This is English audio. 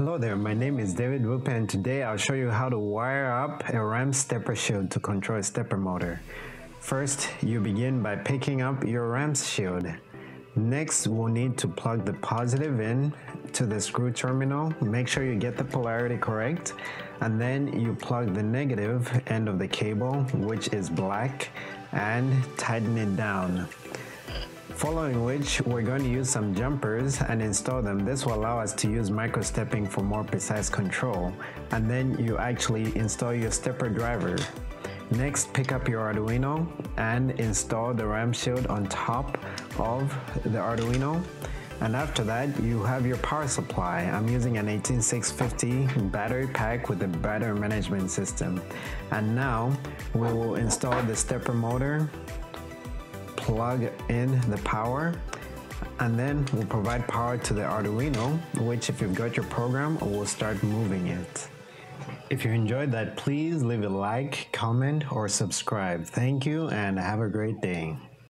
Hello there, my name is David Wupe and today I'll show you how to wire up a RAMPS stepper shield to control a stepper motor. First, you begin by picking up your RAMPS shield. Next, we'll need to plug the positive in to the screw terminal. Make sure you get the polarity correct. And then you plug the negative end of the cable, which is black, and tighten it down. Following which, we're going to use some jumpers and install them. This will allow us to use micro stepping for more precise control. And then you actually install your stepper driver. Next, pick up your Arduino and install the RAMPS shield on top of the Arduino. And after that, you have your power supply. I'm using an 18650 battery pack with a battery management system. And now we will install the stepper motor plug in the power and then we'll provide power to the Arduino which if you've got your program will start moving it. If you enjoyed that please leave a like, comment or subscribe. Thank you and have a great day.